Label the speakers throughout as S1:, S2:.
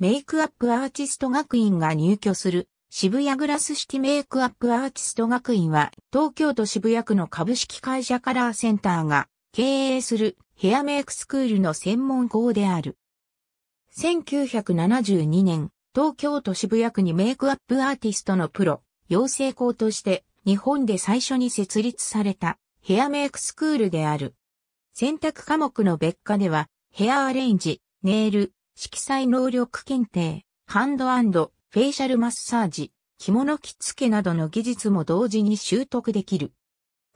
S1: メイクアップアーティスト学院が入居する渋谷グラスシティメイクアップアーティスト学院は東京都渋谷区の株式会社カラーセンターが経営するヘアメイクスクールの専門校である。1972年、東京都渋谷区にメイクアップアーティストのプロ、養成校として日本で最初に設立されたヘアメイクスクールである。選択科目の別科ではヘアアレンジ、ネイル、色彩能力検定、ハンドフェイシャルマッサージ、着物着付けなどの技術も同時に習得できる。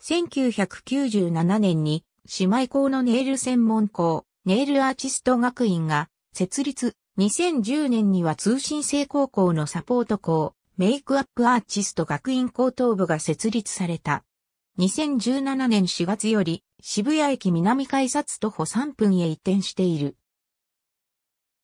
S1: 1997年に姉妹校のネイル専門校、ネイルアーティスト学院が設立、2010年には通信制高校のサポート校、メイクアップアーティスト学院高等部が設立された。2017年4月より渋谷駅南改札徒歩3分へ移転している。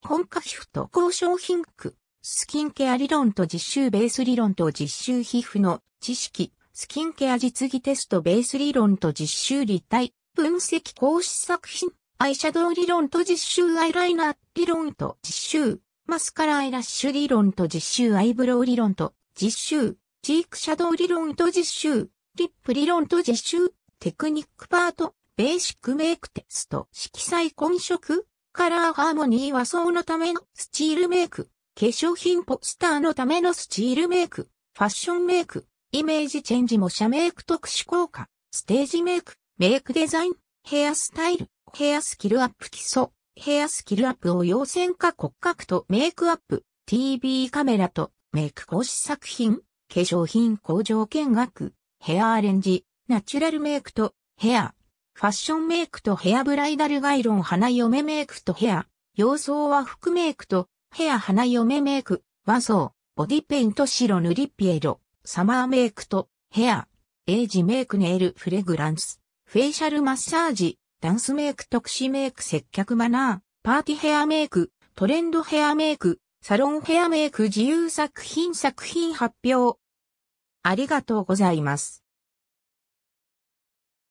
S1: 本家皮膚と高商品区。スキンケア理論と実習ベース理論と実習皮膚の知識、スキンケア実技テストベース理論と実習立体、分析講師作品、アイシャドウ理論と実習アイライナー理論と実習、マスカラアイラッシュ理論と実習アイブロウ理論と実習、チークシャドウ理論と実習、リップ理論と実習、テクニックパート、ベーシックメイクテスト、色彩混色、カラーハーモニー和装のためのスチールメイク、化粧品ポスターのためのスチールメイク、ファッションメイク、イメージチェンジ模写メイク特殊効果、ステージメイク、メイクデザイン、ヘアスタイル、ヘアスキルアップ基礎、ヘアスキルアップを要線化骨格とメイクアップ、TV カメラとメイク講師作品、化粧品工場見学、ヘアアレンジ、ナチュラルメイクとヘア、ファッションメイクとヘアブライダルガイロン花嫁メイクとヘア、洋装は服メイクとヘア花嫁メイク、和装、ボディペイント白塗りピエロ、サマーメイクとヘア、エイジメイクネイルフレグランス、フェイシャルマッサージ、ダンスメイク特殊メイク接客マナー、パーティヘアメイク、トレンドヘアメイク、サロンヘアメイク自由作品作品発表。ありがとうございます。